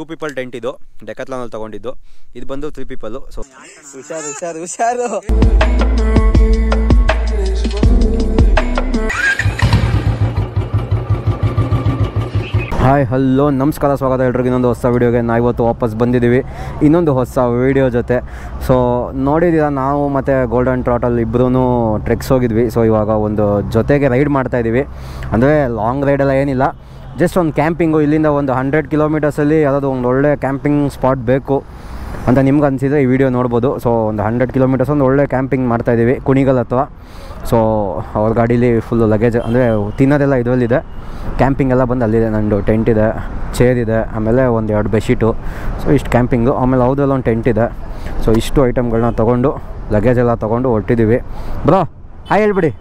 Two people tent ಇದು ಡೆಕತ್ಲಾನಲ್ಲಿ ತೊಗೊಂಡಿದ್ದು. ಇದು ಬಂದು ತ್ರೀ ಪೀಪಲ್ಲು ಸೊ ಹುಷಾರು ಹುಷಾರು ಹುಷಾರು. ಹಾಯ್ ಹಲೋ ನಮಸ್ಕಾರ ಸ್ವಾಗತ ಎಲ್ರಿಗೂ. ಇನ್ನೊಂದು ಹೊಸ ವೀಡಿಯೋಗೆ ನಾವು ಇವತ್ತು ವಾಪಸ್ ಬಂದಿದ್ದೀವಿ. ಇನ್ನೊಂದು ಹೊಸ ವೀಡಿಯೋ ಜೊತೆ. ಸೊ ನೋಡಿದ್ದೀರಾ ನಾವು ಮತ್ತು ಗೋಲ್ಡನ್ ಟ್ರಾಟಲ್ ಇಬ್ಬರೂ ಟ್ರೆಕ್ಸ್ ಹೋಗಿದ್ವಿ. ಸೊ ಇವಾಗ ಒಂದು ಜೊತೆಗೆ ರೈಡ್ ಮಾಡ್ತಾಯಿದ್ದೀವಿ ಅಂದರೆ ಲಾಂಗ್ ರೈಡೆಲ್ಲ ಏನಿಲ್ಲ. ಜಸ್ಟ್ ಒಂದು ಕ್ಯಾಂಪಿಂಗು ಇಲ್ಲಿಂದ ಒಂದು ಹಂಡ್ರೆಡ್ ಕಿಲೋಮೀಟರ್ಸಲ್ಲಿ ಯಾವುದಾದ್ರು ಒಂದು ಒಳ್ಳೆ ಕ್ಯಾಂಪಿಂಗ್ ಸ್ಪಾಟ್ ಬೇಕು ಅಂತ ನಿಮ್ಗೆ ಅನಿಸಿದ್ರೆ ಈ ವಿಡಿಯೋ ನೋಡ್ಬೋದು. ಸೊ ಒಂದು ಹಂಡ್ರೆಡ್ ಕಿಲೋಮೀಟರ್ಸ್ ಒಂದು ಒಳ್ಳೆ ಕ್ಯಾಂಪಿಂಗ್ ಮಾಡ್ತಾಯಿದ್ದೀವಿ ಕುಣಿಗಲ್ ಅಥವಾ ಸೊ ಅವ್ರ ಗಾಡೀಲಿ ಫುಲ್ಲು ಲಗೇಜ್ ಅಂದರೆ ತಿನ್ನೋದೆಲ್ಲ ಇದರಲ್ಲಿದೆ. ಕ್ಯಾಂಪಿಂಗ್ ಎಲ್ಲ ಬಂದು ಅಲ್ಲಿದೆ, ನಂದು ಟೆಂಟ್ ಇದೆ ಚೇರ್ ಇದೆ, ಆಮೇಲೆ ಒಂದು ಎರಡು ಬೆಡ್ಶೀಟು ಸೊ ಇಷ್ಟು ಕ್ಯಾಂಪಿಂಗು ಆಮೇಲೆ ಅವ್ರದ್ದೆಲ್ಲ ಒಂದು ಟೆಂಟ್ ಇದೆ. ಸೊ ಇಷ್ಟು ಐಟಮ್ಗಳನ್ನ ತೊಗೊಂಡು ಲಗೇಜ್ ಎಲ್ಲ ತೊಗೊಂಡು ಹೊರಟಿದ್ದೀವಿ ಬ್ರೋ ಹಾಯ್ ಹೇಳ್ಬಿಡಿ.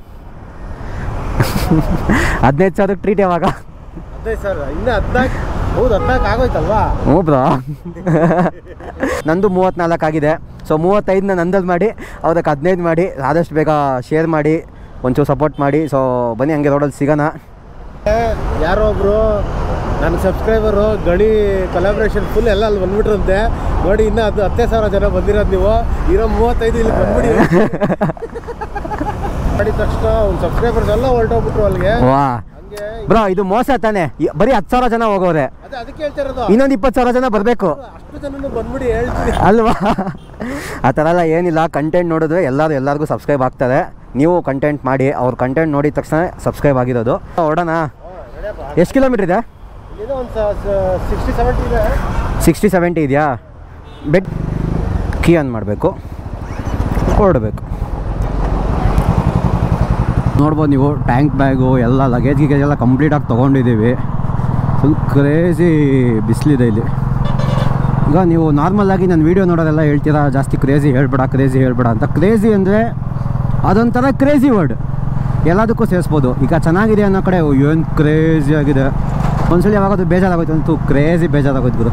ಹದಿನೈದು ಸಾವಿರಕ್ಕೆ ಟ್ರೀಟ್ ಯಾವಾಗ? ಹೌದು ನಂದು ಮೂವತ್ತ್ನಾಲ್ಕು ಆಗಿದೆ. ಸೊ ಮೂವತ್ತೈದನ್ನ ನಂದಲ್ಲಿ ಮಾಡಿ ಅದಕ್ಕೆ ಹದಿನೈದು ಮಾಡಿ ಆದಷ್ಟು ಬೇಗ ಶೇರ್ ಮಾಡಿ ಒಂಚೂರು ಸಪೋರ್ಟ್ ಮಾಡಿ. ಸೊ ಬನ್ನಿ ಹಂಗೆ ರೋಡಲ್ಲಿ ಸಿಗೋಣ. ಯಾರೋ ಒಬ್ರು ನನ್ನ ಸಬ್ಸ್ಕ್ರೈಬರು ಗಣಿ ಕೊಲಾಬ್ರೇಷನ್ ಫುಲ್ ಎಲ್ಲ ಅಲ್ಲಿ ಬಂದ್ಬಿಟ್ರಂತೆ. ನೋಡಿ ಇನ್ನೂ ಅದು ಹತ್ತೇ ಸಾವಿರ ಜನ ಬಂದಿರೋದು ನೀವು. ಇರೋ ಮೂವತ್ತೈದು ಇಲ್ಲಿ ಬಂದ್ಬಿಡಿ. ಮಾಡಿದ ತಕ್ಷಣ ಒಂದು ಸಬ್ಸ್ಕ್ರೈಬರ್ಸ್ ಎಲ್ಲ ಹೊರಟೋಗ್ಬಿಟ್ರು ಅಲ್ಲಿಗೆ. ಬ್ರೋ ಇದು ಮೋಸ ತಾನೆ. ಬರೀ ಹತ್ತು ಸಾವಿರ ಜನ ಹೋಗೋರೆ. ಇನ್ನೊಂದು ಇಪ್ಪತ್ತು ಸಾವಿರ ಜನ ಬರಬೇಕು. ಅಲ್ವಾ? ಆ ಥರ ಎಲ್ಲ ಏನಿಲ್ಲ. ಕಂಟೆಂಟ್ ನೋಡಿದ್ರೆ ಎಲ್ಲರೂ ಎಲ್ಲರಿಗೂ ಸಬ್ಸ್ಕ್ರೈಬ್ ಆಗ್ತಾರೆ ನೀವು ಕಂಟೆಂಟ್ ಮಾಡಿ ಅವ್ರ ಕಂಟೆಂಟ್ ನೋಡಿದ ತಕ್ಷಣ ಸಬ್ಸ್ಕ್ರೈಬ್ ಆಗಿರೋದು. ಹೊಡೋಣ ಎಷ್ಟು ಕಿಲೋಮೀಟ್ರ್ ಇದೆ? ಇಲ್ಲಿಂದ ಒಂದು ಸಿಕ್ಸ್ಟಿ ಸೆವೆಂಟಿ ಇದೆ. ಸಿಕ್ಸ್ಟಿ ಸೆವೆಂಟಿ ಇದೆಯಾ? ಬೆಟ್ ಕೀ ಆನ್ ಮಾಡಬೇಕು. ಹೊರಡಬೇಕು ನೋಡ್ಬೋದು ನೀವು ಟ್ಯಾಂಕ್ ಬ್ಯಾಗು ಎಲ್ಲ ಲಗೇಜ್ ಗಿಗೇಜ್ ಎಲ್ಲ ಕಂಪ್ಲೀಟಾಗಿ ತೊಗೊಂಡಿದ್ದೀವಿ. ಫುಲ್ ಕ್ರೇಜಿ ಬಿಸಿಲಿದೆ ಇಲ್ಲಿ. ಈಗ ನೀವು ನಾರ್ಮಲಾಗಿ ನಾನು ವೀಡಿಯೋ ನೋಡೋದೆಲ್ಲ ಹೇಳ್ತೀರಾ, ಜಾಸ್ತಿ ಕ್ರೇಜಿ ಹೇಳ್ಬೇಡ ಕ್ರೇಜಿ ಹೇಳ್ಬೇಡ ಅಂತ. ಕ್ರೇಜಿ ಅಂದರೆ ಅದೊಂಥರ ಕ್ರೇಜಿ ವರ್ಡ್. ಎಲ್ಲದಕ್ಕೂ ಸೇರಿಸ್ಬೋದು. ಈಗ ಚೆನ್ನಾಗಿದೆ ಅನ್ನೋ ಕಡೆ ಏನು ಕ್ರೇಜಿ ಆಗಿದೆ. ಒಂದ್ಸಲ ಯಾವಾಗದು ಬೇಜಾರಾಗೋಯ್ತು ಅಂತೂ ಕ್ರೇಜಿ ಬೇಜಾರಾಗೋಯ್ತು ಗುರು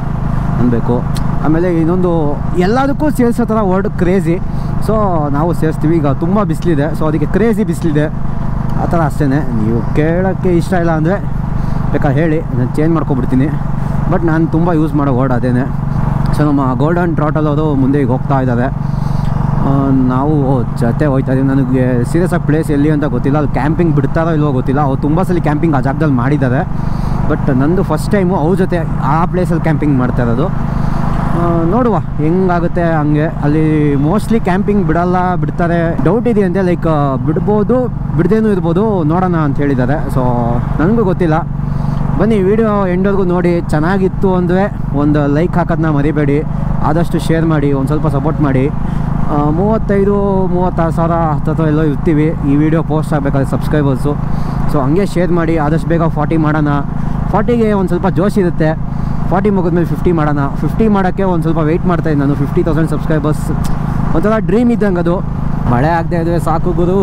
ಅನ್ಬೇಕು. ಆಮೇಲೆ ಇನ್ನೊಂದು ಎಲ್ಲದಕ್ಕೂ ಸೇರಿಸೋ ಥರ ವರ್ಡ್ ಕ್ರೇಜಿ. ಸೊ, ನಾವು ಸೇರಿಸ್ತೀವಿ. ಈಗ ತುಂಬ ಬಿಸಿಲಿದೆ. ಸೊ, ಅದಕ್ಕೆ ಕ್ರೇಜಿ ಬಿಸಿಲಿದೆ. ಆ ಥರ ಅಷ್ಟೇ ನೀವು ಕೇಳೋಕ್ಕೆ ಇಷ್ಟ ಇಲ್ಲ ಅಂದರೆ ಬೇಕಾ ಹೇಳಿ ನಾನು ಚೇಂಜ್ ಮಾಡ್ಕೊಬಿಡ್ತೀನಿ. ಬಟ್ ನಾನು ತುಂಬ ಯೂಸ್ ಮಾಡೋ ವರ್ಡ್ ಅದೇ ಸೊ ನಮ್ಮ ಗೋಲ್ಡನ್ ಟ್ರಾಟಲ್ ಅವರು ಮುಂದೆ ಈಗ ಹೋಗ್ತಾ ಇದ್ದಾರೆ. ನಾವು ಜೊತೆ ಹೋಯ್ತಾ ಇದ್ದೀವಿ ನನಗೆ ಸೀರಿಯಸ್ ಆಗಿ ಪ್ಲೇಸ್ ಎಲ್ಲಿ ಅಂತ ಗೊತ್ತಿಲ್ಲ. ಅಲ್ಲಿ ಕ್ಯಾಂಪಿಂಗ್ ಬಿಡ್ತಾರೋ ಇಲ್ವೋ ಗೊತ್ತಿಲ್ಲ. ಅವ್ರು ತುಂಬ ಸಲ ಕ್ಯಾಂಪಿಂಗ್ ಆ ಜಾಗದಲ್ಲಿ ಮಾಡಿದ್ದಾರೆ. ಬಟ್ ನಂದು ಫಸ್ಟ್ ಟೈಮು ಅವ್ರ ಜೊತೆ ಆ ಪ್ಲೇಸಲ್ಲಿ ಕ್ಯಾಂಪಿಂಗ್ ಮಾಡ್ತಾ ಇರೋದು. ನೋಡುವ ಹೆಂಗಾಗುತ್ತೆ ಹಂಗೆ. ಅಲ್ಲಿ ಮೋಸ್ಟ್ಲಿ ಕ್ಯಾಂಪಿಂಗ್ ಬಿಡಲ್ಲ, ಬಿಡ್ತಾರೆ. ಡೌಟ್ ಇದೆ ಅಂತೆ ಲೈಕ್ ಬಿಡ್ಬೋದು, ಬಿಡದೇನೂ ಇರ್ಬೋದು, ನೋಡೋಣ ಅಂತ ಹೇಳಿದ್ದಾರೆ. ಸೊ ನನಗೂ ಗೊತ್ತಿಲ್ಲ. ಬನ್ನಿ ವಿಡಿಯೋ ಎಂಡೋರ್ಗೂ ನೋಡಿ. ಚೆನ್ನಾಗಿತ್ತು ಅಂದರೆ ಒಂದು ಲೈಕ್ ಹಾಕೋದನ್ನ ಮರಿಬೇಡಿ. ಆದಷ್ಟು ಶೇರ್ ಮಾಡಿ, ಒಂದು ಸ್ವಲ್ಪ ಸಪೋರ್ಟ್ ಮಾಡಿ. ಮೂವತ್ತೈದು, ಮೂವತ್ತಾರು ಸಾವಿರ ಹತ್ತತ್ರ ಎಲ್ಲೋ ಇರ್ತೀವಿ. ಈ ವಿಡಿಯೋ ಪೋಸ್ಟ್ ಆಗಬೇಕಾದ್ರೆ ಸಬ್ಸ್ಕ್ರೈಬರ್ಸು ಸೊ ಹಂಗೆ ಶೇರ್ ಮಾಡಿ. ಆದಷ್ಟು ಬೇಗ ಫಾರ್ಟಿ ಮಾಡೋಣ. ಫಾರ್ಟಿಗೆ ಒಂದು ಸ್ವಲ್ಪ ಜೋಶ್ ಇರುತ್ತೆ. ಫಾರ್ಟಿ ಮುಗಿದ್ಮೇಲೆ ಫಿಫ್ಟಿ ಮಾಡೋಣ. ಫಿಫ್ಟಿ ಮಾಡೋಕ್ಕೆ ಒಂದು ಸ್ವಲ್ಪ ವೆಯ್ಟ್ ಮಾಡ್ತಾಯಿದ್ದೆ ನಾನು. ಫಿಫ್ಟಿ ತೌಸಂಡ್ ಸಬ್ಸ್ಕ್ರೈಬರ್ಸ್ ಒಂಥರ ಡ್ರೀಮ್ ಇದ್ದಂಗೆ ಅದು. ಮಳೆ ಆಗದೆ ಇದ್ದರೆ ಸಾಕು ಗುರು.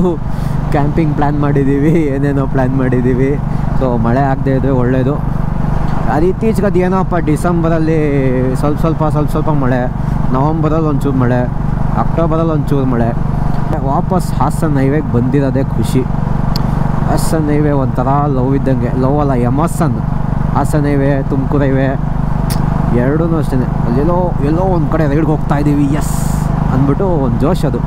ಕ್ಯಾಂಪಿಂಗ್ ಪ್ಲ್ಯಾನ್ ಮಾಡಿದ್ದೀವಿ ಏನೇನೋ ಪ್ಲ್ಯಾನ್ ಮಾಡಿದ್ದೀವಿ ಸೊ ಮಳೆ ಆಗದೆ ಇದ್ದರೆ ಒಳ್ಳೆಯದು ಅದು ಇತ್ತೀಚೆಗೆ ಅದು ಏನೋಪ್ಪ ಡಿಸೆಂಬರಲ್ಲಿ ಸ್ವಲ್ಪ ಸ್ವಲ್ಪ ಸ್ವಲ್ಪ ಸ್ವಲ್ಪ ಮಳೆ, ನವಂಬರಲ್ಲಿ ಒಂಚೂರು ಮಳೆ, ಅಕ್ಟೋಬರಲ್ಲಿ ಒಂಚೂರು ಮಳೆ. ವಾಪಸ್ ಹಾಸನ್ ಹೈವೇಗೆ ಬಂದಿರೋದೇ ಖುಷಿ. ಹಾಸನ್ ಹೈವೇ ಒಂಥರ ಲವ್ ಇದ್ದಂಗೆ. ಲವ್ ಅಲ್ಲ emotion Hassan highway, Tumakuru highway. ಎರಡೂ ಅಷ್ಟೇ. ಅಲ್ಲೆಲ್ಲೋ ಎಲ್ಲೋ ಒಂದು ಕಡೆ ರೈಡ್ಗೆ ಹೋಗ್ತಾ ಇದ್ದೀವಿ ಎಸ್ ಅಂದ್ಬಿಟ್ಟು ಒಂದು ಜೋಶ್ ಅದು.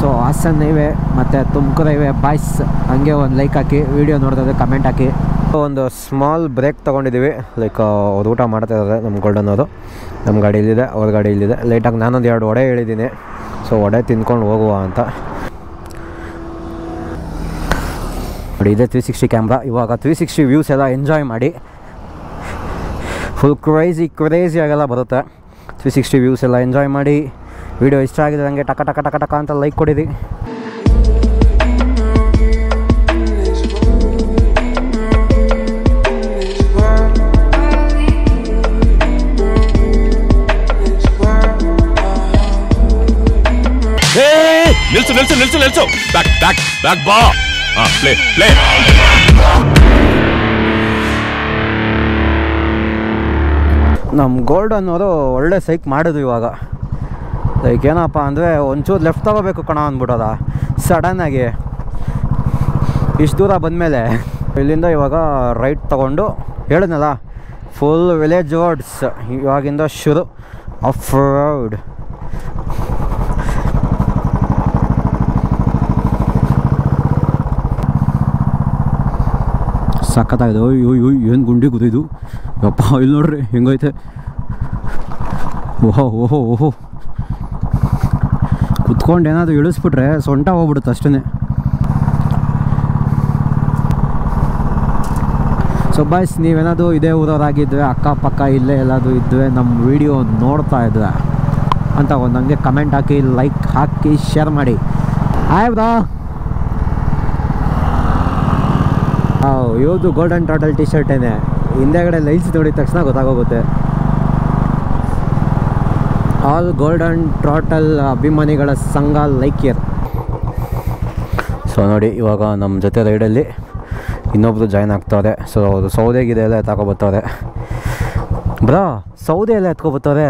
ಸೊ ಹಾಸನ್ ಇವೆ ಮತ್ತು ತುಮಕೂರು ಇವೆ ಬಾಯ್ಸ್ ಹಂಗೆ ಒಂದು ಲೈಕ್ ಹಾಕಿ ವೀಡಿಯೋ ನೋಡಿದ್ರೆ ಕಮೆಂಟ್ ಹಾಕಿ. ಒಂದು ಸ್ಮಾಲ್ ಬ್ರೇಕ್ ತೊಗೊಂಡಿದ್ದೀವಿ ಲೈಕ್ ಅವ್ರು ಊಟ ಮಾಡ್ತಾ ಇದ್ದಾರೆ ನಮ್ಮ ಗೋಲ್ಡನ್ ಅವರು. ನಮ್ಮ ಗಾಡಿ ಇಲ್ಲಿದೆ, ಅವ್ರ ಗಾಡಿ ಇಲ್ಲಿದೆ. ಲೈಟಾಗಿ ನಾನೊಂದು ಎರಡು ವಡೆ ಹೇಳಿದ್ದೀನಿ ಸೊ ವಡೆ ತಿನ್ಕೊಂಡು ಹೋಗುವ ಅಂತ. ನೋಡಿ, ಇದೆ ತ್ರೀ ಸಿಕ್ಸ್ಟಿ ಕ್ಯಾಮ್ರಾ ಇವಾಗ ತ್ರೀ ಸಿಕ್ಸ್ಟಿ ವ್ಯೂಸ್ ಎಲ್ಲ ಎಂಜಾಯ್ ಮಾಡಿ. ಫುಲ್ ಕ್ರೇಜಿ ಕ್ರೇಜಿ ಆಗೆಲ್ಲ ಬರುತ್ತೆ. ತ್ರೀ ಸಿಕ್ಸ್ಟಿ ವ್ಯೂಸ್ ಎಲ್ಲ ಎಂಜಾಯ್ ಮಾಡಿ. ವಿಡಿಯೋ ಇಷ್ಟ ಆಗಿದೆ ನನಗೆ ಟಕ ಟಕ ಟಕ ಟಕ ಅಂತ ಲೈಕ್ ಕೊಡಿರಿ. ಹೇ ನಿಲ್ಸು ನಿಲ್ಸು ನಿಲ್ಸು ನಿಲ್ಸು. ಬ್ಯಾಕ್ ಬ್ಯಾಕ್ ಬ್ಯಾಕ್ ಬಾ ಹಾ ನಮ್ಮ ಗೋಲ್ಡ್ ಅನ್ನೋರು ಒಳ್ಳೆ ಸೈಕ್ ಮಾಡಿದ್ರು ಇವಾಗ. ಲೈಕ್ ಏನಪ್ಪ ಅಂದರೆ ಒಂಚೂರು ಲೆಫ್ಟ್ ತಗೋಬೇಕು ಕಣ ಅಂದ್ಬಿಟ್ಟದ ಸಡನ್ನಾಗಿ ಇಷ್ಟು ದೂರ ಬಂದಮೇಲೆ ಇಲ್ಲಿಂದ ಇವಾಗ ರೈಟ್ ತೊಗೊಂಡು ಹೇಳಿದ್ನಲ್ಲ ಫುಲ್ ವಿಲೇಜ್ ರೋಡ್ಸ್ ಇವಾಗಿಂದ ಶುರು ಆಫ್ ರೋಡ್ ಸಖತ್ತಾಗಿದೆ. ಏನು ಗುಂಡಿ ಗುದಿದು? ಯಪ್ಪ ಇಲ್ಲಿ ನೋಡ್ರಿ ಹೆಂಗೈತೆ ಓಹೋ ಓಹೋ ಓಹೋ ಕುತ್ಕೊಂಡು ಏನಾದರೂ ಇಳಿಸ್ಬಿಟ್ರೆ ಸೊಂಟ ಹೋಗ್ಬಿಡುತ್ತೆ ಅಷ್ಟೇ ಸೊ ಬಾಯ್ಸ್ ನೀವೇನಾದರೂ ಇದೇ ಊರವರಾಗಿದ್ದರೆ ಅಕ್ಕಪಕ್ಕ ಇಲ್ಲೇ ಎಲ್ಲಾದರೂ ಇದ್ದರೆ ನಮ್ಮ ವಿಡಿಯೋ ನೋಡ್ತಾ ಇದ್ರೆ ಅಂತ ಒಂದು ನನಗೆ ಕಮೆಂಟ್ ಹಾಕಿ ಲೈಕ್ ಹಾಕಿ ಶೇರ್ ಮಾಡಿ. ಬ್ರಾ ಇವತ್ತು ಗೋಲ್ಡನ್ ಟೋಟಲ್ ಟಿ ಶರ್ಟ್ ಏನೇ? ಹಿಂದೆಗಡೆ ಲೈನ್ಸ್ ನೋಡಿದ ತಕ್ಷಣ ಗೊತ್ತಾಗೋಗುತ್ತೆ. ಆಲ್ ಗೋಲ್ಡನ್ ಟ್ರಾಟಲ್ ಅಭಿಮಾನಿಗಳ ಸಂಘ ಲೈಕ್ ಇಯರ್. ಸೊ ನೋಡಿ ಇವಾಗ ನಮ್ಮ ಜೊತೆ ರೈಡಲ್ಲಿ ಇನ್ನೊಬ್ರು ಜಾಯ್ನ್ ಆಗ್ತಾರೆ. ಸೊ ಅವರು ಸೌದೆಗಿದೆ ಎಲ್ಲ ತಗೊಬರ್ತಾರೆ ಬ್ರಾ ಸೌದೆ ಎಲ್ಲ ಎತ್ಕೊಬರ್ತಾರೆ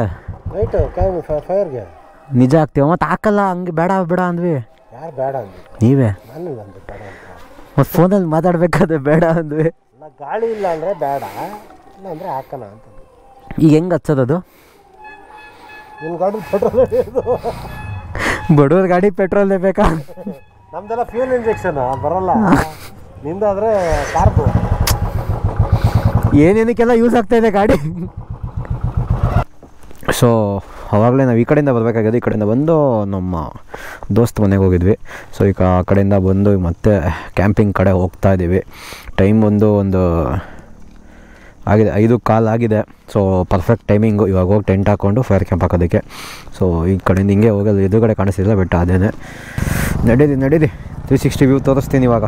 ನಿಜ ಆಗ್ತೀವ ಮತ್ತೆ ಹಾಕಲ್ಲ ಹಂಗೆ ಬೇಡ ಬೇಡ ಅಂದ್ವಿ. ಯಾರು ಬೇಡ ಅಂದ್ವಿ ನೀವೇ? ಮತ್ತು ಫೋನಲ್ಲಿ ಮಾತಾಡ್ಬೇಕಾದ್ರೆ ಬೇಡ ಅಂದ್ವಿ. ನಾ ಗಾಳಿ ಇಲ್ಲ ಅಂದರೆ ಬೇಡ ಇಲ್ಲ ಅಂದರೆ ಹಾಕೋಣ ಅಂತ ಈಗ ಹೆಂಗೆ ಹಚ್ಚೋದದು ನಿಮ್ಮ ಗಾಡಿ ಪೆಟ್ರೋಲ್ ಬಡವ್ರ ಗಾಡಿ ಪೆಟ್ರೋಲ್ ಬೇಕಾ? ನಮ್ದೆಲ್ಲ ಫ್ಯೂಲ್ ಇಂಜೆಕ್ಷನ್ ಬರಲ್ಲ. ನಿಂದಾದ್ರೆ ಕಾರ್ಬು ಏನೇನಕ್ಕೆಲ್ಲ ಯೂಸ್ ಆಗ್ತಾ ಇದೆ ಗಾಡಿ? ಸೊ ಅವಾಗಲೇ ನಾವು ಈ ಕಡೆಯಿಂದ ಬರಬೇಕಾಗಿದೆ ಈ ಕಡೆಯಿಂದ ಬಂದು ನಮ್ಮ ದೋಸ್ತ್ ಮನೆಗೆ ಹೋಗಿದ್ವಿ. ಸೊ ಈಗ ಆ ಕಡೆಯಿಂದ ಬಂದು ಮತ್ತೆ ಕ್ಯಾಂಪಿಂಗ್ ಕಡೆ ಹೋಗ್ತಾ ಇದ್ದೀವಿ ಟೈಮ್ ಒಂದು ಒಂದು ಆಗಿದೆ, ಐದು ಕಾಲ್ ಆಗಿದೆ. ಸೊ ಪರ್ಫೆಕ್ಟ್ ಟೈಮಿಂಗು ಇವಾಗ ಹೋಗಿ ಟೆಂಟ್ ಹಾಕ್ಕೊಂಡು ಫೈರ್ ಕ್ಯಾಂಪ್ ಹಾಕೋದಕ್ಕೆ. ಸೊ ಈ ಕಡೆಯಿಂದ ಹಿಂಗೆ ಹೋಗೋದು ಎದುರುಗಡೆ ಕಾಣಿಸ್ತಿಲ್ಲ ಬೆಟ್ಟ ಅದೇನೆ. ನಡೀರಿ ನಡೀರಿ. ತ್ರೀ ಸಿಕ್ಸ್ಟಿ ವ್ಯೂ ತೋರಿಸ್ತೀನಿ ಇವಾಗ.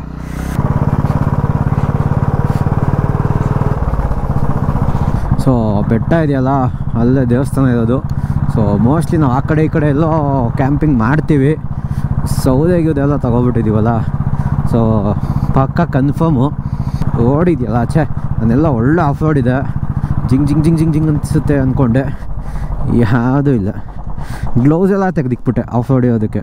ಸೊ ಬೆಟ್ಟ ಇದೆಯಲ್ಲ, ಅಲ್ಲೇ ದೇವಸ್ಥಾನ ಇರೋದು. ಸೊ ಮೋಸ್ಟ್ಲಿ ನಾವು ಆ ಕಡೆ ಈ ಕಡೆ ಎಲ್ಲೋ ಕ್ಯಾಂಪಿಂಗ್ ಮಾಡ್ತೀವಿ. ಸೌದೆ ಗಿದೆಲ್ಲ ತಗೊಬಿಟ್ಟಿದ್ದೀವಲ್ಲ ಸೊ ಪಕ್ಕ ಕನ್ಫರ್ಮು ರೋಡ್ ಇದೆಯಲ್ಲ ಆಚೆ ಅದನ್ನೆಲ್ಲ ಒಳ್ಳೆ ಆಫ್ ರೋಡ್ ಇದೆ. ಜಿಂಗ್ ಜಿಂಗ್ ಜಿಂಗ್ ಜಿಂಗ್ ಜಿಂಗ್ ಅನಿಸುತ್ತೆ ಅಂದ್ಕೊಂಡೆ ಯಾವುದೂ ಇಲ್ಲ. ಗ್ಲೌಸ್ ಎಲ್ಲ ತೆಗೆದಿಕ್ಬಿಟ್ಟೆ ಆಫ್ ರೋಡ್ ಇರೋದಕ್ಕೆ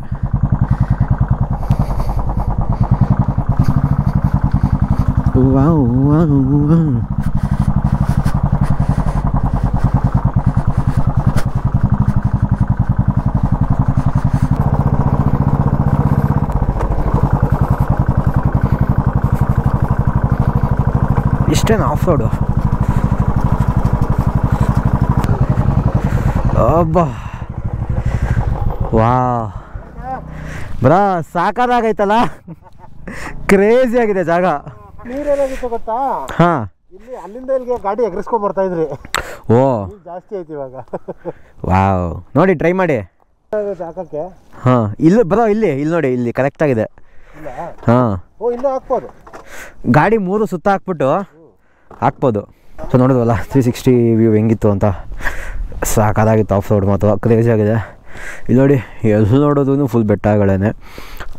ವಾವ್ ವಾವ್ ಇಷ್ಟೇನು ಆಫ್ ರೋಡು ಅಬ್ಬಾ. ವಾ ಬ್ರಾ ಸಾಕಾದಾಗೈತಲ್ಲ? ಕ್ರೇಜಿ ಆಗಿದೆ ಜಾಗ. ಗೊತ್ತಾ? ಹಾ. ಇಲ್ಲಿ ಅಲ್ಲಿಂದ ಇಲ್ಲಿಗೆ ಗಾಡಿ ಎಗರಿಸ್ಕೊಂಡ್ ಬರ್ತಾ ಇದ್ರಿ. ಓ. ಜಾಸ್ತಿ ಐತಿ ಇವಾಗ. ವಾವ್. ನೋಡಿ ಟ್ರೈ ಮಾಡಿ. ಹಾಕಕ್ಕೆ ಹಾಂ. ಇಲ್ಲಿ ಬರೋ ಇಲ್ಲಿ ಇಲ್ಲಿ ನೋಡಿ ಇಲ್ಲಿ ಕರೆಕ್ಟ್ ಆಗಿದೆ. ಹಾ. ಓ ಇನ್ನೂ ಹಾಕ್ಬೋದು. ಗಾಡಿ ಮೂರು ಸುತ್ತ ಹಾಕ್ಬಿಟ್ಟು ಹಾಕ್ಬೋದು. ಸೊ ನೋಡಿದ್ವಲ್ಲ ತ್ರೀ ಸಿಕ್ಸ್ಟಿ ವ್ಯೂ ಹೆಂಗಿತ್ತು ಅಂತ. ಸಾಕಾಗಿತ್ತು ಆಫ್ ರೋಡ್ ಮಾತ್ರ ಕ್ರೇಜಿ ಆಗಿದೆ. ಇಲ್ಲಿ ನೋಡಿ ಎಲ್ಲಿ ನೋಡೋದು ಫುಲ್ ಬೆಟ್ಟಗಳೇ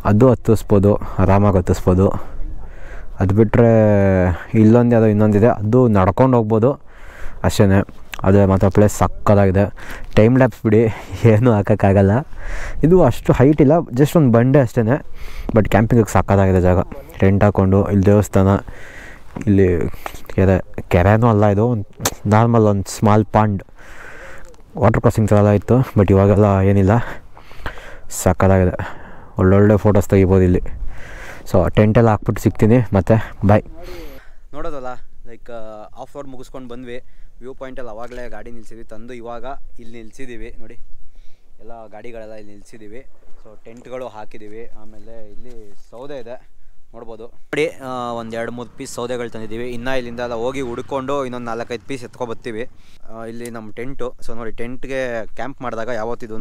ಅದು ಹತ್ತಿಸ್ಬೋದು, ಆರಾಮಾಗಿ ಹತ್ತಿಸ್ಬೋದು. ಅದು ಬಿಟ್ಟರೆ ಇಲ್ಲೊಂದು ಯಾವುದೋ ಇನ್ನೊಂದಿದೆ ಅದು ನಡ್ಕೊಂಡು ಹೋಗ್ಬೋದು. ಅಷ್ಟೇ ಅದು ಮಾತ್ರ ಪ್ಲೇಸ್ ಸಕ್ಕದಾಗಿದೆ. ಟೈಮ್ ಲ್ಯಾಪ್ಸ್ ಬಿಡಿ, ಏನೂ ಹಾಕೋಕ್ಕಾಗಲ್ಲ. ಇದು ಅಷ್ಟು ಹೈಟ್ ಇಲ್ಲ ಜಸ್ಟ್ ಒಂದು ಬಂಡೆ ಅಷ್ಟೇ ಬಟ್ ಕ್ಯಾಂಪಿಂಗಿಗೆ ಸಕ್ಕದಾಗಿದೆ ಜಾಗ. ಟೆಂಟ್ ಹಾಕ್ಕೊಂಡು ಇಲ್ಲಿ ದೇವಸ್ಥಾನ. ಇಲ್ಲಿ ಕೆರೆ ಕೆರೆನೂ ಅಲ್ಲ ಇದು, ಒಂದು ನಾರ್ಮಲ್ ಒಂದು ಸ್ಮಾಲ್ ಪಾಂಡ್ ವಾಟರ್ ಕ್ರಾಸಿಂಗ್ ಥರ ಎಲ್ಲ ಇತ್ತು ಬಟ್ ಇವಾಗೆಲ್ಲ ಏನಿಲ್ಲ. ಸಕ್ಕತ್ತಾಗಿದೆ ಒಳ್ಳೊಳ್ಳೆ ಫೋಟೋಸ್ ತೆಗಿಬೋದು ಇಲ್ಲಿ. ಸೊ ಟೆಂಟೆಲ್ಲ ಹಾಕ್ಬಿಟ್ಟು ಸಿಗ್ತೀನಿ, ಮತ್ತೆ ಬಾಯ್ ನೋಡೋದಲ್ಲ ಲೈಕ್ ಆಫ್ ರೋಡ್ ಮುಗಿಸ್ಕೊಂಡು ಬಂದ್ವಿ. ವ್ಯೂ ಪಾಯಿಂಟಲ್ಲಿ ಅವಾಗಲೇ ಗಾಡಿ ನಿಲ್ಸಿದ್ವಿ. ತಂದು ಇವಾಗ ಇಲ್ಲಿ ನಿಲ್ಸಿದ್ದೀವಿ ನೋಡಿ, ಎಲ್ಲ ಗಾಡಿಗಳೆಲ್ಲ ಇಲ್ಲಿ ನಿಲ್ಸಿದ್ದೀವಿ ಸೊ ಟೆಂಟ್ಗಳು ಹಾಕಿದ್ದೀವಿ ಆಮೇಲೆ ಇಲ್ಲಿ ಸೌದೆ ಇದೆ. ನೋಡ್ಬೋದು. ನೋಡಿ ಒಂದು ಎರಡು ಮೂರು ಪೀಸ್ ಸೌದೆಗಳು ತಂದಿದ್ದೀವಿ. ಇನ್ನೂ ಇಲ್ಲಿಂದ ಎಲ್ಲ ಹೋಗಿ ಹುಡ್ಕೊಂಡು ಇನ್ನೊಂದು ನಾಲ್ಕೈದು ಪೀಸ್ ಎತ್ಕೊಬರ್ತೀವಿ ಬರ್ತೀವಿ ಇಲ್ಲಿ ನಮ್ಮ ಟೆಂಟು. ಸೊ ನೋಡಿ, ಟೆಂಟ್ಗೆ ಕ್ಯಾಂಪ್ ಮಾಡಿದಾಗ ಯಾವತ್ತಿದೂ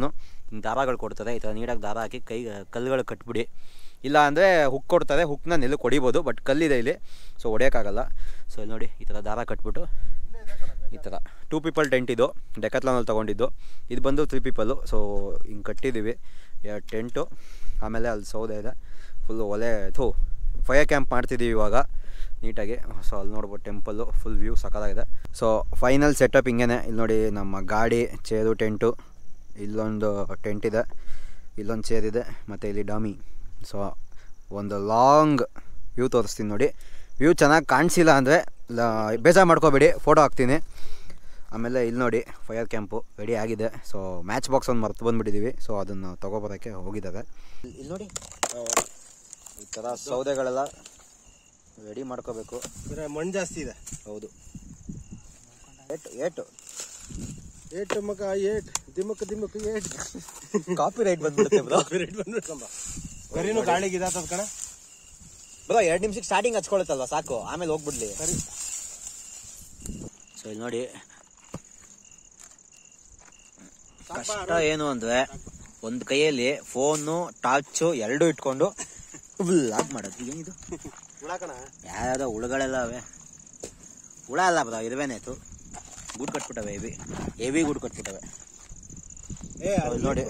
ದಾರಗಳು ಕೊಡ್ತಾರೆ ಈ ಥರ ನೀಡಾಗಿ ದಾರ ಹಾಕಿ ಕೈ, ಕಲ್ಲುಗಳು ಕಟ್ಬಿಡಿ. ಇಲ್ಲ ಅಂದರೆ ಹುಕ್ ಕೊಡ್ತಾರೆ ಹುಕ್ನ ನೆಲ್ಲು ಹೊಡಿಬೋದು ಬಟ್ ಕಲ್ಲಿದೆ ಇಲ್ಲಿ. ಸೊ ಹೊಡೆಯೋಕ್ಕಾಗಲ್ಲ ಸೊ ಇಲ್ಲಿ ನೋಡಿ, ಈ ಥರ ದಾರ ಕಟ್ಬಿಟ್ಟು ಈ ಥರ ಟೂ ಪೀಪಲ್ ಟೆಂಟ್ ಇದು. ಡೆಕತ್ಲಾನಲ್ಲಿ ತೊಗೊಂಡಿದ್ದು. ಇದು ಬಂದು ತ್ರೀ ಪೀಪಲ್ಲು ಸೊ ಹಿಂಗೆ ಕಟ್ಟಿದ್ದೀವಿ ಟೆಂಟು. ಆಮೇಲೆ ಅಲ್ಲಿ ಸೌದೆ ಇದೆ. ಫುಲ್ಲು ಒಲೆ, ಥೂ ಫೈರ್ ಕ್ಯಾಂಪ್ ಮಾಡ್ತಿದ್ದೀವಿ ಇವಾಗ. ನೀಟಾಗಿ. ಸೊ ಅಲ್ಲಿ ನೋಡ್ಬೋದು ಟೆಂಪಲ್ಲು ಫುಲ್ ವ್ಯೂ ಸಕ್ಕತ್ತಾಗಿದೆ ಸೊ ಫೈನಲ್ ಸೆಟಪ್ ಹಿಂಗೇನೆ. ಇಲ್ಲಿ ನೋಡಿ ನಮ್ಮ ಗಾಡಿ, ಚೇರು, ಟೆಂಟು. ಇಲ್ಲೊಂದು ಟೆಂಟ್ ಇದೆ. ಇಲ್ಲೊಂದು ಚೇರ್ ಇದೆ. ಮತ್ತು ಇಲ್ಲಿ ಡಾಮಿ ಸೊ ಒಂದು ಲಾಂಗ್ ವ್ಯೂ ತೋರಿಸ್ತೀನಿ ನೋಡಿ. ವ್ಯೂ ಚೆನ್ನಾಗಿ ಕಾಣಿಸಿಲ್ಲ ಅಂದರೆ ಬೇಜಾರು ಮಾಡ್ಕೋಬೇಡಿ. ಫೋಟೋ ಹಾಕ್ತೀನಿ. ಆಮೇಲೆ ಇಲ್ಲಿ ನೋಡಿ ಫೈರ್ ಕ್ಯಾಂಪು ರೆಡಿ ಆಗಿದೆ. ಸೊ ಮ್ಯಾಚ್ ಬಾಕ್ಸ್ ಒಂದು ಮರ್ತು ಬಂದುಬಿಟ್ಟಿದ್ದೀವಿ ಸೊ ಅದನ್ನು ತೊಗೊಬರೋಕ್ಕೆ ಹೋಗಿದ್ದಾರೆ. ಇಲ್ಲಿ ನೋಡಿ ಈ ಥರ ಸೌದೆಗಳೆಲ್ಲ ರೆಡಿ ಮಾಡ್ಕೋಬೇಕು. ಮಣ್ಣು ಜಾಸ್ತಿ ಇದೆ. ಹೌದು. ಏಟು ಏಟು. ಏಟ್ ಮಕ ಏಟ್. ದಿಮಕ್ ದಿಮಕ್ ಏಟ್. ಕಾಪಿ ರೈಟ್ ಬಂದ್ಬಿಡುತ್ತೆ ಬ್ರೋ ರೈಟ್ ಬಂದ್ಬಿಡ್ಕಂಬ ಬರೀನು ಗಾಳಿಗೆ ಇದಾತದ ಕಣ. ಬ್ರೋ ಎರಡು ನಿಮಿಷಕ್ಕೆ ಸ್ಟಾರ್ಟಿಂಗ್ ಹಚ್ಕೊಳುತ್ತಲ್ವ? ಸಾಕು. ಆಮೇಲೆ ಹೋಗ್ಬಿಡ್ಲಿ. ಸರಿ. ಸೊ ಇಲ್ಲಿ ನೋಡಿ. ಕಷ್ಟ ಏನು ಅಂದ್ರೆ ಒಂದು ಕೈಯಲ್ಲಿ ಫೋನು ಟಾರ್ಚು ಎರಡೂ ಇಟ್ಕೊಂಡು ವ್ಲಾಗ್ ಮಾಡೋದು. ಏನಿದು? ಯಾವ್ಯಾವ್ದೋ ಹುಳುಗಳೆಲ್ಲ ಅವೆ. ಹುಳ ಅಲ್ಲ ಬದ ಇರುವೇನೇತು ಗುಡ್ ಕಟ್ಬಿಟ್ಟವೆ ಹೆವಿ. ಹೆವಿ ಗುಡ್ ಕಟ್ಬಿಟ್ಟವೆ. ಏ ನೋಡಿ.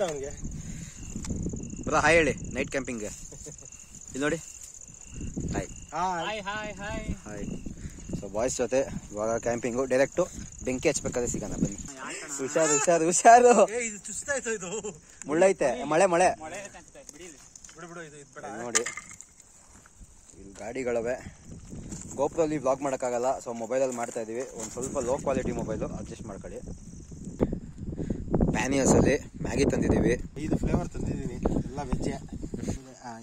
ಬ್ರಾ ಹಾಯ್ ಹೇಳಿ ನೈಟ್ ಕ್ಯಾಂಪಿಂಗ್ ಇಲ್ಲಿ ನೋಡಿ. Hi hi hi so boys ಜೊತೆ ಇವಾಗ ಕ್ಯಾಂಪಿಂಗು ಡೈರೆಕ್ಟು ಬೆಂಕಿ ಹಚ್ಬೇಕಾದ್ರೆ ಸಿಗೋಣ ಬನ್ನಿ. ಹುಷಾರು ಹುಷಾರು ಹುಷಾರು. ಏ ಇದು ಚುಸ್ತಾಯ್ತು ಇದು. ಮುಳ್ಳೈತೆ ಮಳೆ ಮಳೆ ಬಿಡು ಬಿಡು ಇದು ಇದು ಬೇಡ ಇಲ್ಲಿ ನೋಡಿ. ಇಲ್ಲಿ ಗಾಡಿಗಳವೆ. ಗೋಪುರಲ್ಲಿ ಬ್ಲಾಗ್ ಮಾಡೋಕ್ಕಾಗಲ್ಲ ಸೊ ಮೊಬೈಲಲ್ಲಿ ಮಾಡ್ತಾ ಇದ್ದೀವಿ ಒಂದು ಸ್ವಲ್ಪ ಲೋ ಕ್ವಾಲಿಟಿ ಮೊಬೈಲು ಅಡ್ಜಸ್ಟ್ ಮಾಡ್ಕೊಳ್ಳಿ. ಪ್ಯಾನಿಯಸಲ್ಲಿ ಮ್ಯಾಗಿ ತಂದಿದ್ದೀವಿ. ಇದು ಫ್ಲೇವರ್ ತಂದಿದ್ದೀನಿ ಎಲ್ಲ ವೆಜ್ಜೆ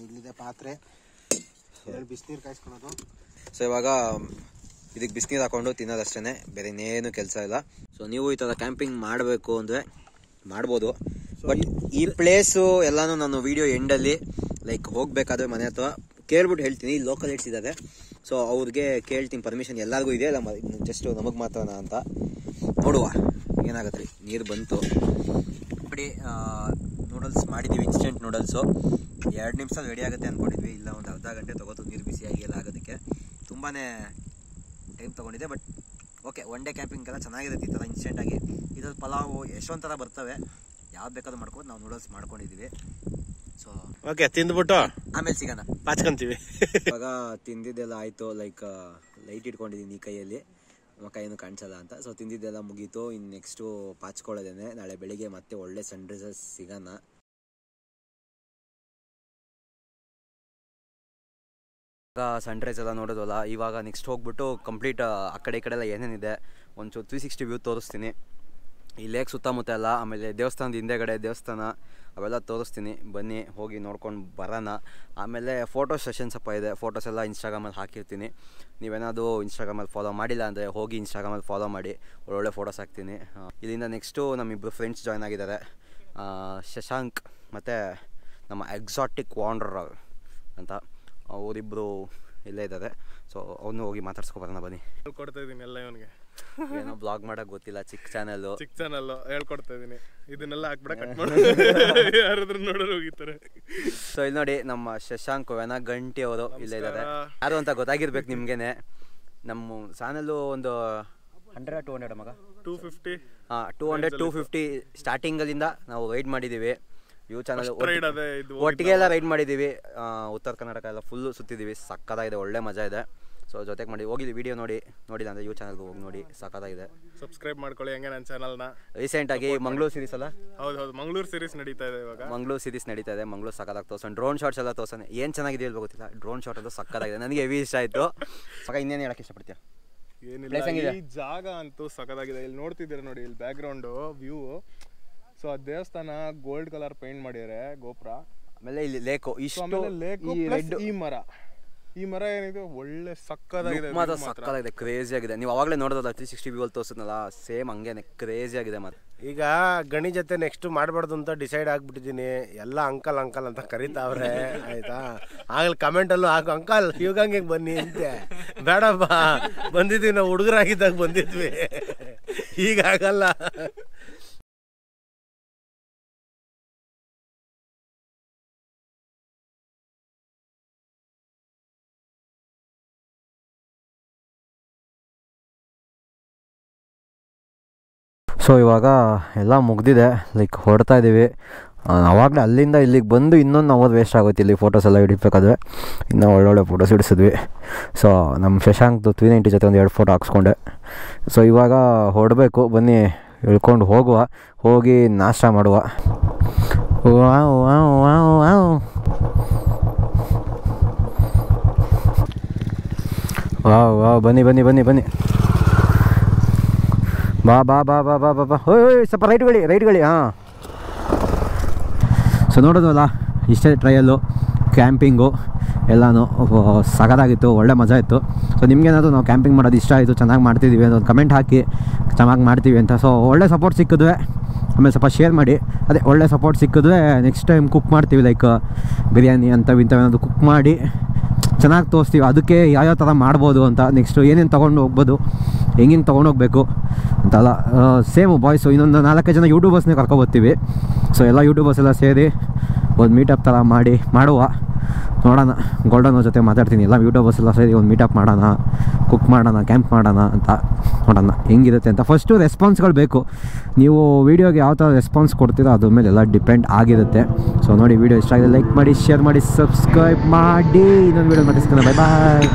ಇಲ್ಲಿದೆ ಪಾತ್ರೆ. ಎರಡು ಬಿಸಿನೀರು ಕಾಯಿಸ್ಕೊಳೋದು. ಸೊ ಇವಾಗ ಇದಕ್ಕೆ ಬಿಸಿನೀರು ಹಾಕೊಂಡು ತಿನ್ನೋದಷ್ಟೇ ಬೇರೆ ಇನ್ನೇನು ಕೆಲಸ ಇಲ್ಲ. ಸೊ ನೀವು ಈ ಥರ ಕ್ಯಾಂಪಿಂಗ್ ಮಾಡಬೇಕು ಅಂದರೆ ಮಾಡ್ಬೋದು. ಬಟ್ ಈ ಪ್ಲೇಸು ಎಲ್ಲಾನು ನಾನು ವಿಡಿಯೋ ಎಂಡಲ್ಲಿ ಲೈಕ್ ಹೋಗ್ಬೇಕಾದ್ರೆ ಮನೆ ಹತ್ರ ಕೇಳ್ಬಿಟ್ಟು ಹೇಳ್ತೀನಿ ಲೋಕಲ್ ಏಟ್ಸ್ ಇದ್ದಾರೆ. ಸೊ ಅವ್ರಿಗೆ ಕೇಳ್ತೀನಿ ಪರ್ಮಿಷನ್ ಎಲ್ಲರಿಗೂ ಇದೆ ಇಲ್ಲ ಜಸ್ಟ್ ನಮಗೆ ಮಾತ್ರನಾ ಅಂತ. ನೋಡುವ, ಏನಾಗತ್ತೆ ರೀ ನೀರು ಬಂತು. ಬಿಡಿ ನೂಡಲ್ಸ್ ಮಾಡಿದ್ದೀವಿ ಇನ್ಸ್ಟೆಂಟ್ ನೂಡಲ್ಸು ಎರಡು ನಿಮಿಷ ರೆಡಿ ಆಗುತ್ತೆ ಅಂದ್ಕೊಂಡಿದ್ವಿ ಇಲ್ಲ, ಒಂದು ಅರ್ಧ ಗಂಟೆ ತೊಗೋತು, ನೀರು ಬಿಸಿಯಾಗಿ ಎಲ್ಲ ಆಗೋದಕ್ಕೆ. ತುಂಬಾ time ತೊಗೊಂಡಿದೆ but okay one day camping ಎಲ್ಲ ಚೆನ್ನಾಗಿರುತ್ತೆ ಈ ಥರ ಇನ್ಸ್ಟೆಂಟಾಗಿ ಇದ್ರಲ್ಲಿ ಪಲಾವು ಎಷ್ಟೊಂದು ಥರ ಬರ್ತವೆ. ಯಾವ್ದು ಬೇಕಾದ್ರೂ ಮಾಡ್ಕೊಂಡು ನಾವು ನೂಡಲ್ಸ್ ಮಾಡ್ಕೊಂಡಿದ್ದೀವಿ ಸೊ ಓಕೆ ತಿಂದ್ಬಿಟ್ಟು ಆಮೇಲೆ ಸಿಗೋಣ. ಪಾಚ್ಕೊಂತೀವಿ. ಇವಾಗ ತಿಂದಿದ್ದೆಲ್ಲ ಆಯಿತು ಲೈಕ್ ಲೈಟ್ ಇಟ್ಕೊಂಡಿದ್ದೀನಿ ಈ ಕೈಯಲ್ಲಿ. ನಮ್ಮ ಕೈಯನ್ನು ಕಾಣಿಸಲ್ಲ ಅಂತ. ಸೊ ತಿಂದಿದ್ದೆಲ್ಲ ಮುಗೀತು. ಇನ್ನು ನೆಕ್ಸ್ಟು ಪಾಚ್ಕೊಳ್ಳೋದೇನೆ. ನಾಳೆ ಬೆಳಿಗ್ಗೆ ಮತ್ತೆ ಒಳ್ಳೆ ಸನ್ರೈಸಸ್ ಸಿಗೋಣ. ಸನ್ ಸನ್ರೈಸ್ ಎಲ್ಲ ನೋಡೋದಲ್ಲ ಇವಾಗ ನೆಕ್ಸ್ಟ್ ಹೋಗ್ಬಿಟ್ಟು ಕಂಪ್ಲೀಟ್ ಆ ಕಡೆ ಈ ಕಡೆ ಎಲ್ಲ ಏನೇನಿದೆ ಒಂಚೂರು ತ್ರೀ ಸಿಕ್ಸ್ಟಿ ವ್ಯೂ ತೋರಿಸ್ತೀನಿ. ಈ ಲೇಕ್ ಸುತ್ತಮುತ್ತ ಎಲ್ಲ, ಆಮೇಲೆ ದೇವಸ್ಥಾನದ ಹಿಂದೆಗಡೆ ದೇವಸ್ಥಾನ, ಅವೆಲ್ಲ ತೋರಿಸ್ತೀನಿ. ಬನ್ನಿ, ಹೋಗಿ ನೋಡ್ಕೊಂಡು ಬರೋಣ. ಆಮೇಲೆ ಫೋಟೋ ಸೆಷನ್ ಸ್ವಲ್ಪ ಇದೆ. ಫೋಟೋಸ್ ಎಲ್ಲ ಇನ್ಸ್ಟಾಗ್ರಾಮಲ್ಲಿ ಹಾಕಿರ್ತೀನಿ. ನೀವೇನಾದರೂ ಇನ್ಸ್ಟಾಗ್ರಾಮಲ್ಲಿ ಫಾಲೋ ಮಾಡಿಲ್ಲ ಅಂದರೆ ಹೋಗಿ ಇನ್ಸ್ಟಾಗ್ರಾಮಲ್ಲಿ ಫಾಲೋ ಮಾಡಿ. ಒಳ್ಳೊಳ್ಳೆ ಫೋಟೋಸ್ ಹಾಕ್ತೀನಿ. ಇಲ್ಲಿಂದ ನೆಕ್ಸ್ಟು ನಮ್ಮಿಬ್ಬರು ಫ್ರೆಂಡ್ಸ್ ಜಾಯ್ನ್ ಆಗಿದ್ದಾರೆ. ಶಶಾಂಕ್ ಮತ್ತು ನಮ್ಮ ಎಕ್ಸಾಟಿಕ್ ವಾಂಡ್ರರ್ ಅಂತ. ಅವರಿಬ್ಬರು ಇಲ್ಲೇ ಇದ್ದಾರೆ. ಸೊ ಅವನು ಹೋಗಿ ಮಾತಾಡ್ಸ್ಕೊಬರೋಣ ಬನ್ನಿ. ಕೊಡ್ತಾ ಇದ್ದೀನಿ ಎಲ್ಲ ಇವನಿಗೆ. ಏನೋ ಬ್ಲಾಗ್ ಮಾಡೋಕೆ ಗೊತ್ತಿಲ್ಲ ಚಿಕ್ಕ ಚಾನೆಲ್ ಚಿಕ್ಕ ಚಾನಲ್ ಹೇಳ್ಕೊಡ್ತಾ ಇದೀನಿ. ಇದನ್ನೆಲ್ಲ ಹಾಕ್ಬಿಡ ಕಟ್ ಮಾಡು. ಯಾರಾದ್ರೂ ನೋಡೋರು ಹೋಗಿತಾರೆ ಸೊ ಇಲ್ಲಿ ನೋಡಿ ನಮ್ಮ ಶಶಾಂಕ್ ವೆನ ಗಂಟಿ ಅವರು ಇಲ್ಲೇ ಇದ್ದಾರೆ. ಯಾರು ಅಂತ ಗೊತ್ತಾಗಿರ್ಬೇಕು ನಿಮ್ಗೇನೆ. ನಮ್ಮ ಚಾನಲ್ಲು ಒಂದು ಹಂಡ್ರೆಡ್ ಟೂ ಹಂಡ್ರೆಡ್ ಮಗ? ಟೂ ಫಿಫ್ಟಿ ಹಾಂ ಟೂ ಹಂಡ್ರೆಡ್ ಟೂ ಫಿಫ್ಟಿ ಸ್ಟಾರ್ಟಿಂಗಲ್ಲಿಂದ ನಾವು ರೈಡ್ ಮಾಡಿದ್ದೀವಿ ಯೂ ಚಾನಲ್ ಒಟ್ಟಿಗೆ ಎಲ್ಲ ರೈಡ್ ಮಾಡಿದ್ದೀವಿ ಉತ್ತರ ಕರ್ನಾಟಕ ಎಲ್ಲ ಫುಲ್ಲು ಸುತ್ತಿದ್ದೀವಿ ಸಕ್ಕತ್ತಾಗಿದೆ ಒಳ್ಳೆ ಮಜಾ ಇದೆ. ಸೊ ಜೊತೆಗೆ ಮಾಡಿ ಹೋಗಿ ವಿಡಿಯೋ ನೋಡಿ ನೋಡಿಲ್ಲ ಅಂದರೆ ಯೂ ಚಾನಲ್ಗೆ ಹೋಗಿ ನೋಡಿ ಸಖತ್ತಾಗಿದೆ ಸಬ್ಸ್ಕ್ರೈಬ್ ಮಾಡ್ಕೊಳ್ಳಿ ಹೆಂಗೆ ನನ್ನ ಚಾನಲ್ನ ರೀಸೆಂಟಾಗಿ ಮಂಗಳೂರು ಸೀರೀಸ್ ಅಲ್ಲ? ಹೌದು ಹೌದು ಮಂಗಳೂರು ಸೀರೀಸ್ ನಡೀತಾ ಇದೆ ಇವಾಗ. ಮಂಗಳೂರು ಸೀರೀಸ್ ನಡೀತಾ ಇದೆ ಮಂಗಳೂರು ಸಖತ್ತಾಗಿ ತೋರ್ಸೋಣ ಡ್ರೋನ್ ಶಾಟ್ಸ್ ಎಲ್ಲ ತೋರ್ಸೋಣ. ಏನು ಚೆನ್ನಾಗಿದೆ ಹೇಳಿ ಗೊತ್ತಿಲ್ಲ. ಡ್ರೋನ್ ಶಾಟ್ ಅದು ಸಖತ್ತಾಗಿದೆ ನನಗೆ ಹೆವಿ ಇಷ್ಟ ಆಯಿತು. ಸಕ ಇನ್ನೇನು ಹೇಳಕ್ಕೆ ಇಷ್ಟಪಡ್ತೀಯ? ಏನಿಲ್ಲ ಈ ಜಾಗ ಅಂತೂ ಸಖತ್ತಾಗಿದೆ ಇಲ್ಲಿ ನೋಡ್ತಿದ್ದೀರಾ ನೋಡಿ ಇಲ್ಲಿ ಬ್ಯಾಕ್ ಗ್ರೌಂಡು ವ್ಯೂ ಸೊ ಆ ದೇವಸ್ಥಾನ ಗೋಲ್ಡ್ ಕಲರ್ ಪೇಂಟ್ ಮಾಡಿದ್ದಾರೆ ಗೋಪುರ. ಆಮೇಲೆ ಇಲ್ಲಿ ಲೇಕು. ಇಷ್ಟು ಲೇಕು ಈ ರೆಡ್ ಈ ಮರ. ಈ ಮರ ಏನಿದೆ? ಒಳ್ಳೆ ಸಕ್ಕದಾಗಿದೆ ಮಾತ್ರ. ಸಕ್ಕದಾಗಿದೆ ಕ್ರೇಜಿ ಆಗಿದೆ. ನೀವು ಅವಾಗಲೇ ನೋಡೋದಲ್ಲ ತ್ರೀ ಸಿಕ್ಸ್ಟಿ ಬಿ ಅಲ್ಲಿ ತೋರಿಸಿದ್ನಲ್ಲ ಸೇಮ್ ಹಂಗೇನೆ ಕ್ರೇಜಿ ಆಗಿದೆ ಮತ್ತೆ ಈಗ ಗಣಿ ಜೊತೆ ನೆಕ್ಸ್ಟ್ ಮಾಡಬಾರ್ದು ಅಂತ ಡಿಸೈಡ್ ಆಗ್ಬಿಟ್ಟಿದ್ದೀನಿ. ಎಲ್ಲ ಅಂಕಲ್ ಅಂಕಲ್ ಅಂತ ಕರಿತಾವ್ರೆ ಆಯ್ತಾ? ಆಗಲಿ ಕಮೆಂಟಲ್ಲೂ ಹಾಕು ಅಂಕಲ್ ಶಿವಗಂಗೆ ಬನ್ನಿ ಅಂತೆ. ಬೇಡಪ್ಪ ಬಂದಿದ್ವಿ ನಾವು ಹುಡುಗರಾಗಿದ್ದಾಗ ಬಂದಿದ್ವಿ. ಈಗ ಆಗಲ್ಲ. ಸೊ ಇವಾಗ ಎಲ್ಲ ಮುಗ್ದಿದೆ. ಲೈಕ್ ಹೊಡ್ತಾ ಇದ್ದೀವಿ ಅವಾಗಲೇ ಅಲ್ಲಿಂದ ಇಲ್ಲಿಗೆ ಬಂದು ಇನ್ನೊಂದು ಅವರ್ ವೇಸ್ಟ್ ಆಗುತ್ತೆ ಇಲ್ಲಿ ಫೋಟೋಸ್ ಎಲ್ಲ ಹಿಡಿಬೇಕಾದ್ರೆ ಇನ್ನೂ ಒಳ್ಳೊಳ್ಳೆ ಫೋಟೋಸ್ ಹಿಡಿಸಿದ್ವಿ. ಸೊ ನಮ್ಮ ಶಶಾಂಕ್ದು ತ್ರೀ ನೈಂಟಿ ಜೊತೆ ಒಂದು ಎರಡು ಫೋಟೋ ಹಾಕ್ಸ್ಕೊಂಡೆ. ಸೊ ಇವಾಗ ಹೊಡಬೇಕು ಬನ್ನಿ, ಇಳ್ಕೊಂಡು ಹೋಗುವ. ಹೋಗಿ ನಾಷ್ಟ ಮಾಡುವ. ವಾವ್ ವಾವ್, ಬನ್ನಿ ಬನ್ನಿ ಬನ್ನಿ ಬನ್ನಿ. ಬಾ ಬಾ ಬಾ ಬಾ ಬಾ ಬಾ ಬಾ. ಓಯ್ ಸ್ವಲ್ಪ ರೈಟ್ಗಳಿ ರೈಟ್ಗಳಿ ಹಾಂ. ಸೊ ನೋಡೋದಲ್ಲ ಇಷ್ಟೇ ಟ್ರಯಲ್ಲು ಕ್ಯಾಂಪಿಂಗು ಎಲ್ಲನೂ ಸಗದಾಗಿತ್ತು, ಒಳ್ಳೆ ಮಜಾ ಇತ್ತು. ಸೊ ನಿಮಗೇನಾದರೂ ನಾವು ಕ್ಯಾಂಪಿಂಗ್ ಮಾಡೋದು ಇಷ್ಟ ಆಯಿತು, ಚೆನ್ನಾಗಿ ಮಾಡ್ತಿದ್ದೀವಿ ಅಂತ ಒಂದು ಕಮೆಂಟ್ ಹಾಕಿ, ಚೆನ್ನಾಗಿ ಮಾಡ್ತೀವಿ ಅಂತ. ಸೊ ಒಳ್ಳೆ ಸಪೋರ್ಟ್ ಸಿಕ್ಕಿದ್ವೆ, ಆಮೇಲೆ ಸ್ವಲ್ಪ ಶೇರ್ ಮಾಡಿ. ಅದೇ, ಒಳ್ಳೆ ಸಪೋರ್ಟ್ ಸಿಕ್ಕಿದ್ವೆ ನೆಕ್ಸ್ಟ್ ಟೈಮ್ ಕುಕ್ ಮಾಡ್ತೀವಿ ಲೈಕ್ ಬಿರಿಯಾನಿ ಅಂಥವು ಇಂಥವೇನಾದ್ರು ಕುಕ್ ಮಾಡಿ. ಚೆನ್ನಾಗಿ ತೋರಿಸ್ತೀವಿ. ಅದಕ್ಕೆ ಯಾವ್ಯಾವ ಥರ ಮಾಡ್ಬೋದು ಅಂತ ನೆಕ್ಸ್ಟು ಏನೇನು ತೊಗೊಂಡು ಹೋಗ್ಬೋದು ಹೆಂಗೆ ತೊಗೊಂಡು ತೊಗೊಂಡೋಗ್ಬೇಕು ಅಂತಲ್ಲ. ಸೇಮು ಬಾಯ್ಸು ಇನ್ನೊಂದು ನಾಲ್ಕೈದು ಜನ ಯೂಟ್ಯೂಬರ್ಸ್ನೇ ಕರ್ಕೊಬರ್ತೀವಿ ಸೊ ಎಲ್ಲ ಯೂಟ್ಯೂಬರ್ಸ್ ಎಲ್ಲ ಸೇರಿ ಒಂದು ಮೀಟಪ್ ಥರ ಮಾಡಿ, ಮಾಡುವ. ನೋಡೋಣ. ಗೋಲ್ಡನ್ ಜೊತೆ ಮಾತಾಡ್ತೀನಿ. ಎಲ್ಲ ಯೂಟ್ಯೂಬರ್ಸ್ ಎಲ್ಲ ಸರಿ ಒಂದು ಮೀಟಪ್ ಮಾಡೋಣ ಕುಕ್ ಮಾಡೋಣ ಕ್ಯಾಂಪ್ ಮಾಡೋಣ ಅಂತ ನೋಡೋಣ. ಹೆಂಗಿರುತ್ತೆ ಅಂತ. ಫಸ್ಟು ರೆಸ್ಪಾನ್ಸ್ಗಳು ಬೇಕು. ನೀವು ವೀಡಿಯೋಗೆ ಯಾವ ಥರ ರೆಸ್ಪಾನ್ಸ್ ಕೊಡ್ತೀರೋ ಅದ್ರ ಮೇಲೆ ಎಲ್ಲ ಡಿಪೆಂಡ್ ಆಗಿರುತ್ತೆ. ಸೊ ನೋಡಿ ವೀಡಿಯೋ ಇಷ್ಟ ಆಗಿದೆ ಲೈಕ್ ಮಾಡಿ ಶೇರ್ ಮಾಡಿ ಸಬ್ಸ್ಕ್ರೈಬ್ ಮಾಡಿ. ಇನ್ನೊಂದು ವೀಡಿಯೋ ಮತ್ತೆ ಬೈ ಬಾಯ್